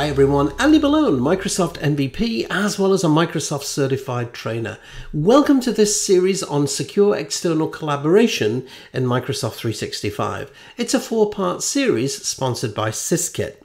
Hi everyone, Andy Malone, Microsoft MVP, as well as a Microsoft certified trainer. Welcome to this series on secure external collaboration in Microsoft 365. It's a four part series sponsored by Syskit.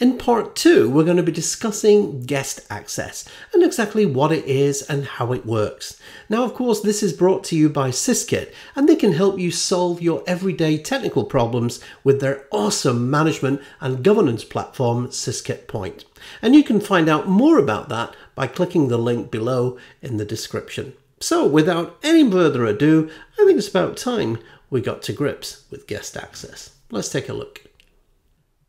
In part two, we're going to be discussing guest access and exactly what it is and how it works. Now, of course, this is brought to you by Syskit, and they can help you solve your everyday technical problems with their awesome management and governance platform, Syskit Point. And you can find out more about that by clicking the link below in the description. So, without any further ado, I think it's about time we got to grips with guest access. Let's take a look.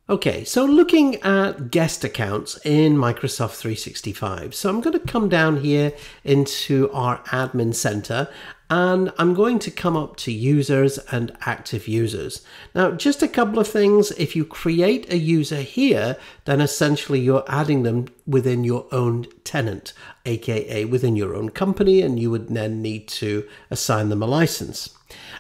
Okay, so looking at guest accounts in Microsoft 365. So I'm going to come down here into our admin center and I'm going to come up to users and active users. Now, just a couple of things. If you create a user here, then essentially you're adding them within your own tenant, aka within your own company, and you would then need to assign them a license.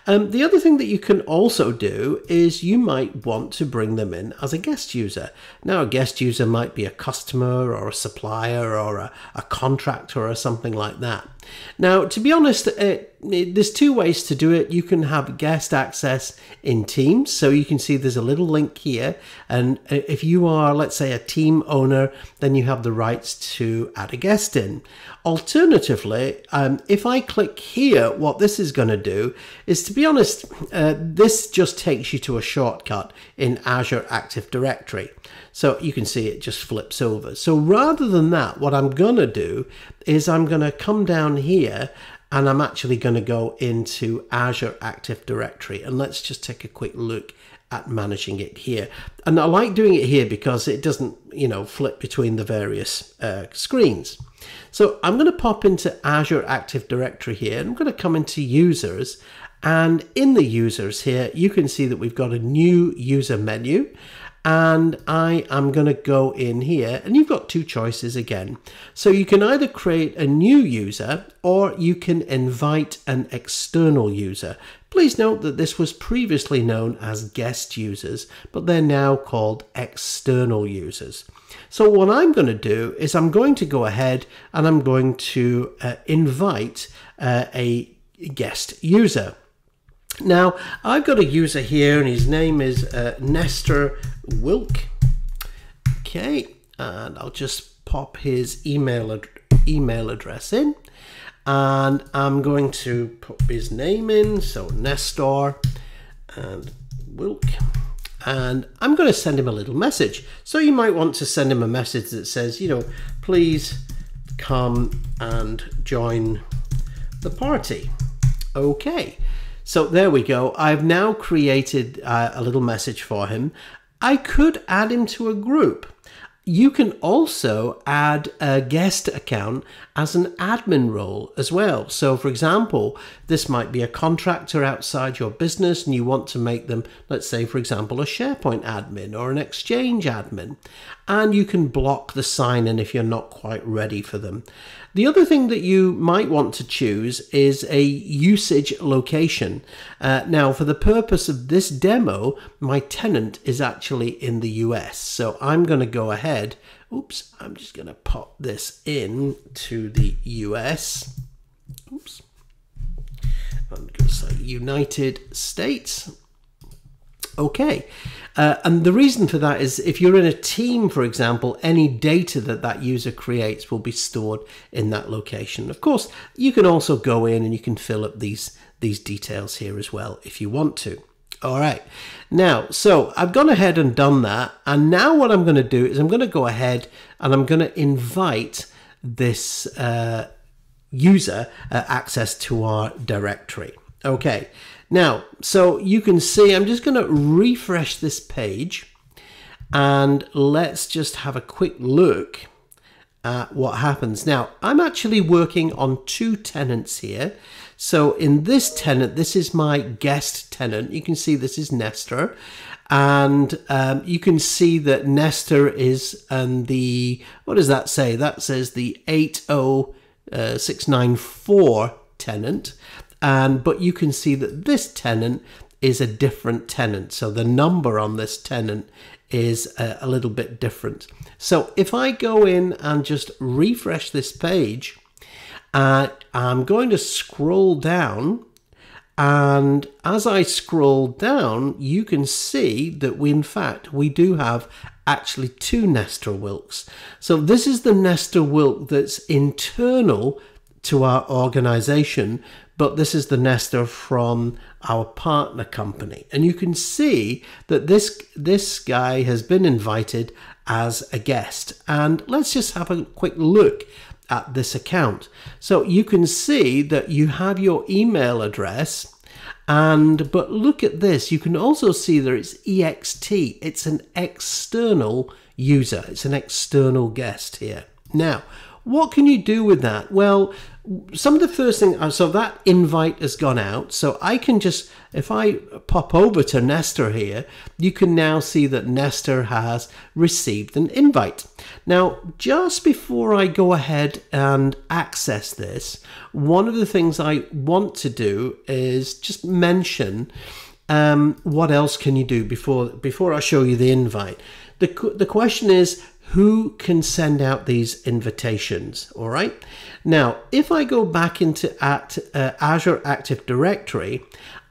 Um, the other thing that you can also do is you might want to bring them in as a guest user. Now, a guest user might be a customer or a supplier or a, a contractor or something like that. Now, to be honest, it, it, there's two ways to do it. You can have guest access in Teams. So you can see there's a little link here. And if you are, let's say, a team owner, then you have the rights to add a guest in. Alternatively, um, if I click here, what this is going to do is, to be honest, uh, this just takes you to a shortcut in Azure Active Directory. So you can see it just flips over. So rather than that, what I'm going to do is I'm going to come down here and I'm actually going to go into Azure Active Directory. And let's just take a quick look at managing it here. And I like doing it here because it doesn't, you know, flip between the various uh, screens. So I'm going to pop into Azure Active Directory here. And I'm going to come into users and in the users here, you can see that we've got a new user menu and I am going to go in here and you've got two choices again. So you can either create a new user or you can invite an external user. Please note that this was previously known as guest users, but they're now called external users. So what I'm going to do is I'm going to go ahead and I'm going to uh, invite uh, a guest user. Now, I've got a user here and his name is uh, Nestor Wilke. Okay, and I'll just pop his email, ad email address in. And I'm going to put his name in, so Nestor and Wilke. And I'm going to send him a little message. So you might want to send him a message that says, you know, please come and join the party. Okay. So there we go. I've now created uh, a little message for him. I could add him to a group. You can also add a guest account as an admin role as well. So, for example, this might be a contractor outside your business and you want to make them, let's say, for example, a SharePoint admin or an Exchange admin. And you can block the sign in if you're not quite ready for them. The other thing that you might want to choose is a usage location. Uh, now, for the purpose of this demo, my tenant is actually in the US. So I'm going to go ahead. Oops, I'm just going to pop this in to the US. Oops. I'm going to say United States. Okay. Uh, and the reason for that is if you're in a team, for example, any data that that user creates will be stored in that location. Of course, you can also go in and you can fill up these, these details here as well if you want to. All right. Now, so I've gone ahead and done that. And now what I'm going to do is I'm going to go ahead and I'm going to invite this uh, user uh, access to our directory. Okay. Now, so you can see, I'm just going to refresh this page and let's just have a quick look at what happens. Now, I'm actually working on two tenants here. So in this tenant, this is my guest tenant. You can see this is Nestor. And um, you can see that Nestor is and the, what does that say? That says the 80694 tenant and but you can see that this tenant is a different tenant. So the number on this tenant is a, a little bit different. So if I go in and just refresh this page, uh, I'm going to scroll down and as I scroll down, you can see that we, in fact, we do have actually two Nestor Wilkes. So this is the Nestor Wilke that's internal to our organization, but this is the Nestor from our partner company. And you can see that this, this guy has been invited as a guest. And let's just have a quick look at this account. So you can see that you have your email address and but look at this you can also see that it's ext it's an external user it's an external guest here now what can you do with that well some of the first thing uh, so that invite has gone out. So i can just if i pop over to nestor here you can now see that nestor has received an invite. Now just before i go ahead and access this one of the things i want to do is just mention um, what else can you do before before i show you the invite the, the question is who can send out these invitations. All right. Now, if I go back into at, uh, Azure Active Directory,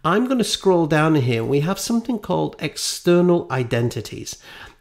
I'm going to scroll down here. We have something called external identities.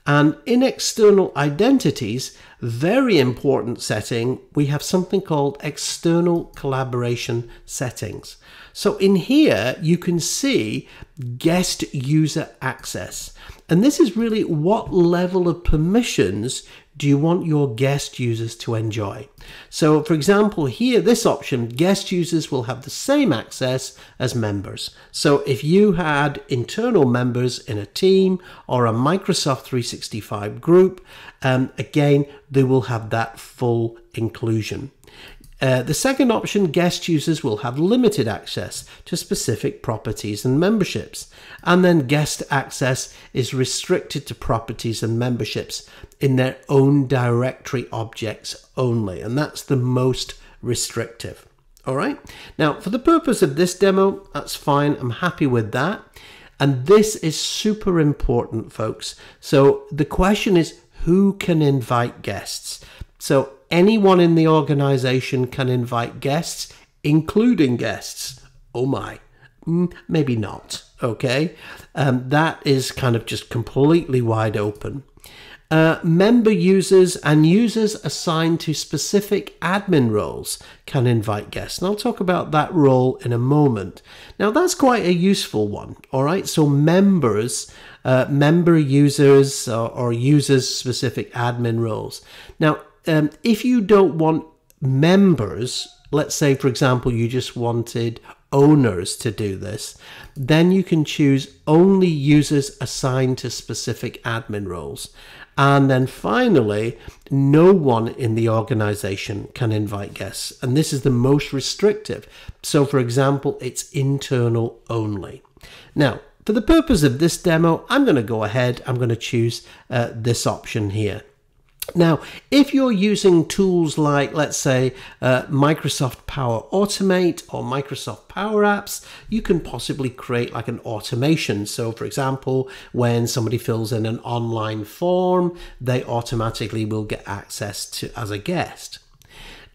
And in external identities, very important setting, we have something called external collaboration settings. So in here, you can see guest user access. And this is really what level of permissions do you want your guest users to enjoy? So for example, here, this option, guest users will have the same access as members. So if you had internal members in a team or a Microsoft 365 group, um, again, they will have that full inclusion. Uh, the second option, guest users will have limited access to specific properties and memberships. And then guest access is restricted to properties and memberships in their own directory objects only. And that's the most restrictive. All right. Now, for the purpose of this demo, that's fine. I'm happy with that. And this is super important, folks. So the question is, who can invite guests? So anyone in the organization can invite guests, including guests. Oh my, mm, maybe not. Okay, um, that is kind of just completely wide open. Uh, member users and users assigned to specific admin roles can invite guests. And I'll talk about that role in a moment. Now, that's quite a useful one. All right. So, members, uh, member users, or, or users specific admin roles. Now, um, if you don't want members, let's say, for example, you just wanted owners to do this, then you can choose only users assigned to specific admin roles. And then finally, no one in the organization can invite guests. And this is the most restrictive. So, for example, it's internal only. Now, for the purpose of this demo, I'm going to go ahead, I'm going to choose uh, this option here. Now, if you're using tools like, let's say, uh, Microsoft Power Automate or Microsoft Power Apps, you can possibly create like an automation. So, for example, when somebody fills in an online form, they automatically will get access to as a guest.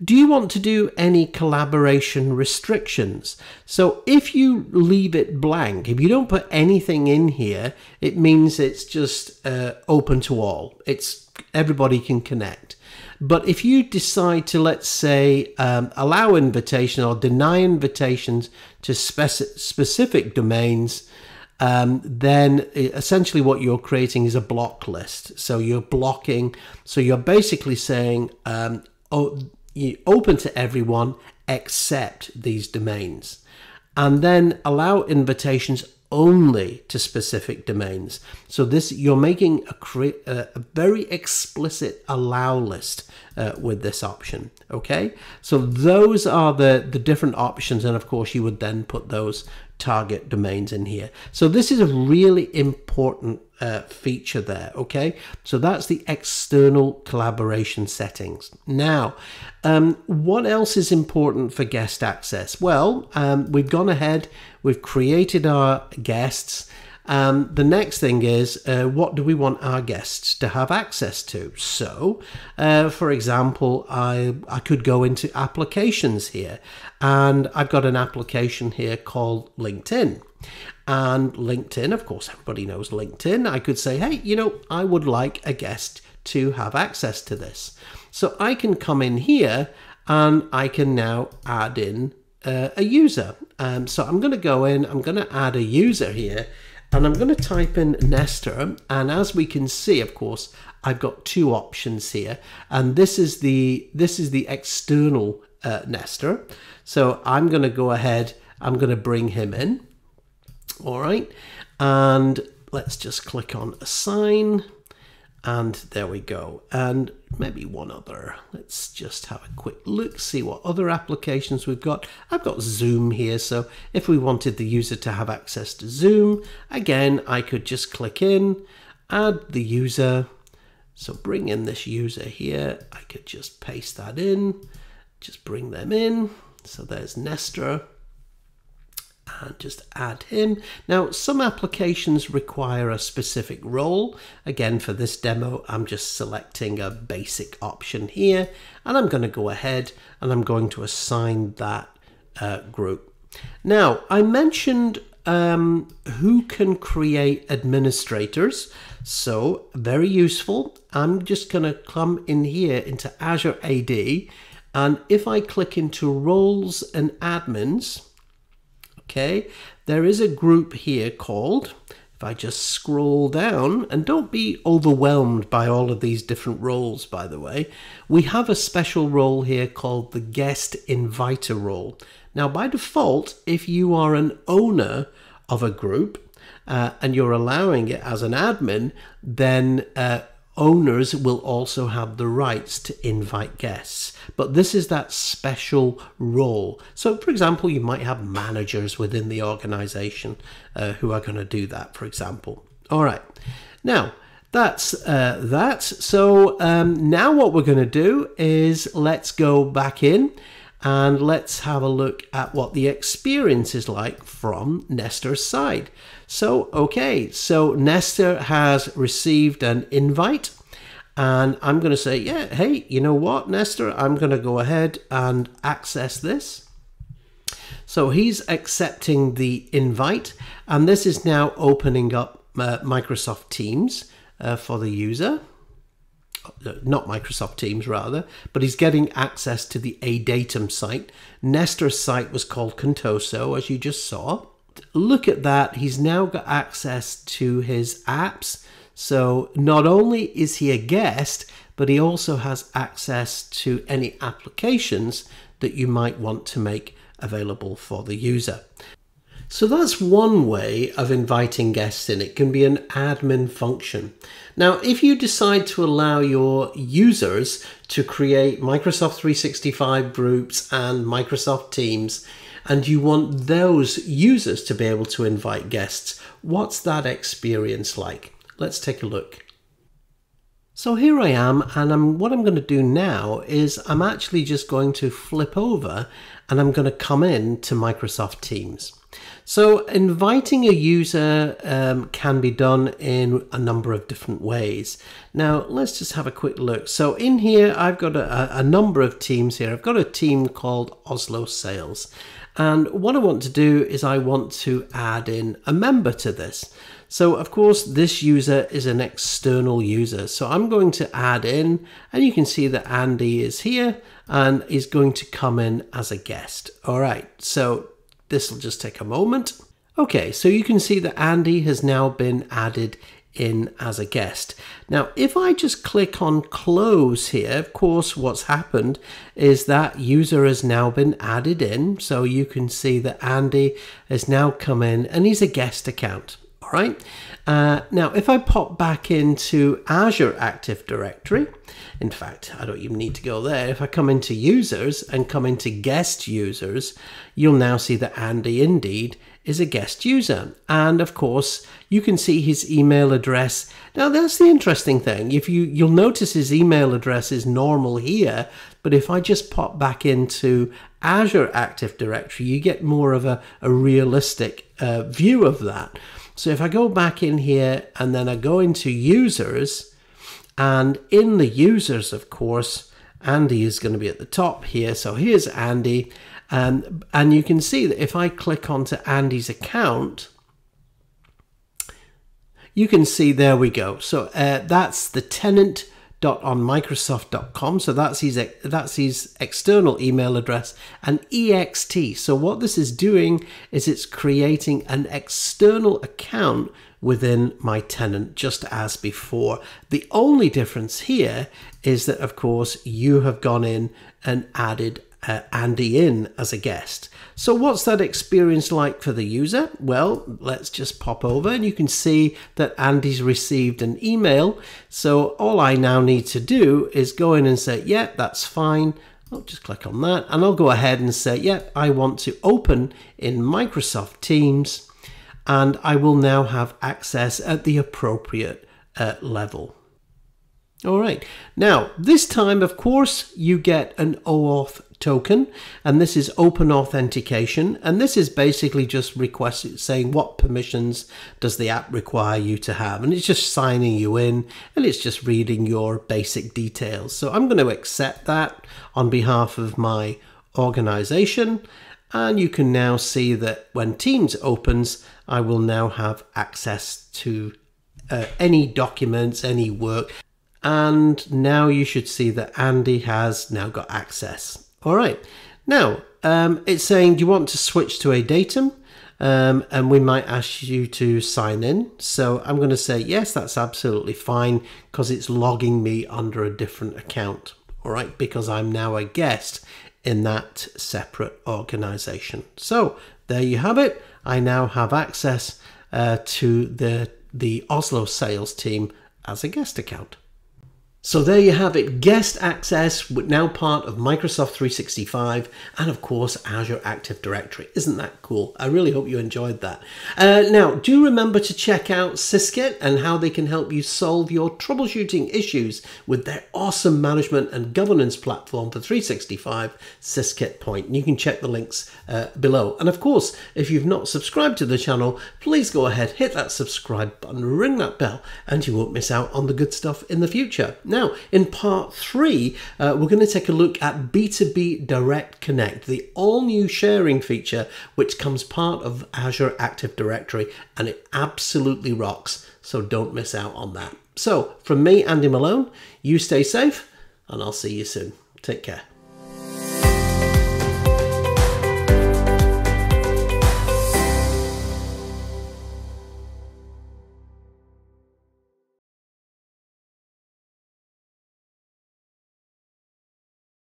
Do you want to do any collaboration restrictions? So if you leave it blank, if you don't put anything in here, it means it's just uh, open to all. It's everybody can connect. But if you decide to, let's say, um, allow invitation or deny invitations to speci- specific domains, um, then essentially what you're creating is a block list. So you're blocking, so you're basically saying, um, oh, open to everyone except these domains. And then allow invitations only to specific domains. So this you're making a, a very explicit allow list uh, with this option. Okay, so those are the the different options, and of course you would then put those target domains in here. So this is a really important uh, feature there. Okay, so that's the external collaboration settings. Now, um, what else is important for guest access? Well, um, we've gone ahead, we've created our guests. Um, the next thing is uh, what do we want our guests to have access to? So, uh, for example, I, I could go into applications here, and I've got an application here called LinkedIn. And LinkedIn, of course, everybody knows LinkedIn. I could say, hey, you know, I would like a guest to have access to this. So I can come in here and I can now add in uh, a user. Um, so I'm going to go in, I'm going to add a user here and I'm going to type in Nestor and as we can see of course I've got two options here and this is the this is the external uh, Nestor. So I'm going to go ahead I'm going to bring him in. All right and let's just click on assign and there we go. And maybe one other. Let's just have a quick look see what other applications we've got. I've got zoom here so if we wanted the user to have access to zoom again I could just click in add the user. So bring in this user here. I could just paste that in just bring them in. So there's Nestor and just add him. Now, some applications require a specific role. Again, for this demo, I'm just selecting a basic option here, and I'm going to go ahead and I'm going to assign that uh, group. Now, I mentioned um, who can create administrators. So very useful. I'm just going to come in here into Azure AD. And if I click into roles and admins, Okay, there is a group here called, if I just scroll down, and don't be overwhelmed by all of these different roles, by the way, we have a special role here called the guest inviter role. Now, by default, if you are an owner of a group uh, and you're allowing it as an admin, then uh, owners will also have the rights to invite guests. But this is that special role. So, for example, you might have managers within the organization uh, who are going to do that, for example. All right. Now, that's uh, that. So um, now what we're going to do is let's go back in and let's have a look at what the experience is like from Nestor's side. So, okay, so Nestor has received an invite and I'm going to say, yeah, hey, you know what, Nestor, I'm going to go ahead and access this. So he's accepting the invite and this is now opening up uh, Microsoft Teams uh, for the user not Microsoft Teams rather, but he's getting access to the Adatum site. Nestor's site was called Contoso, as you just saw. Look at that, he's now got access to his apps. So not only is he a guest, but he also has access to any applications that you might want to make available for the user. So that's one way of inviting guests in. It can be an admin function. Now, if you decide to allow your users to create Microsoft 365 groups and Microsoft Teams, and you want those users to be able to invite guests, what's that experience like? Let's take a look. So here I am and I'm, what I'm going to do now is I'm actually just going to flip over and I'm going to come in to Microsoft Teams. So inviting a user um, can be done in a number of different ways. Now let's just have a quick look. So in here I've got a, a number of teams here. I've got a team called Oslo Sales and what I want to do is I want to add in a member to this. So of course this user is an external user. So I'm going to add in and you can see that Andy is here and is going to come in as a guest. All right, so this will just take a moment. Okay, so you can see that Andy has now been added in as a guest. Now, if I just click on close here, of course, what's happened is that user has now been added in. So you can see that Andy has now come in and he's a guest account. Right. Uh, now, if I pop back into Azure Active Directory, in fact, I don't even need to go there. If I come into users and come into guest users, you'll now see that Andy indeed is a guest user. And of course, you can see his email address. Now that's the interesting thing. If you you'll notice his email address is normal here, but if I just pop back into Azure Active Directory, you get more of a, a realistic uh, view of that. So if I go back in here and then I go into users, and in the users, of course, Andy is going to be at the top here. So here's Andy. And, and you can see that if I click onto Andy's account, you can see there we go. So uh, that's the tenant dot onmicrosoft.com so that's his that's his external email address and ext. So what this is doing is it's creating an external account within my tenant just as before. The only difference here is that of course you have gone in and added uh, Andy in as a guest. So what's that experience like for the user? Well, let's just pop over and you can see that Andy's received an email. So all I now need to do is go in and say, yeah, that's fine. I'll just click on that and I'll go ahead and say, yeah, I want to open in Microsoft Teams and I will now have access at the appropriate uh, level. All right. Now, this time, of course, you get an OAuth token and this is open authentication and this is basically just request saying what permissions does the app require you to have and it's just signing you in and it's just reading your basic details. So I'm going to accept that on behalf of my organization and you can now see that when Teams opens I will now have access to uh, any documents any work and now you should see that Andy has now got access all right. Now, um, it's saying, do you want to switch to Adatum? Um, and we might ask you to sign in. So I'm going to say, yes, that's absolutely fine because it's logging me under a different account. All right, because I'm now a guest in that separate organization. So there you have it. I now have access uh, to the, the Oslo sales team as a guest account. So there you have it, guest access, now part of Microsoft 365 and of course Azure Active Directory. Isn't that cool? I really hope you enjoyed that. Uh, now, do remember to check out Syskit and how they can help you solve your troubleshooting issues with their awesome management and governance platform for 365, Syskit Point. You can check the links uh, below. And of course, if you've not subscribed to the channel, please go ahead, hit that subscribe button, ring that bell, and you won't miss out on the good stuff in the future. Now, now, in part three, uh, we're going to take a look at B2B Direct Connect, the all new sharing feature which comes part of Azure Active Directory, and it absolutely rocks. So don't miss out on that. So, from me, Andy Malone, you stay safe, and I'll see you soon. Take care.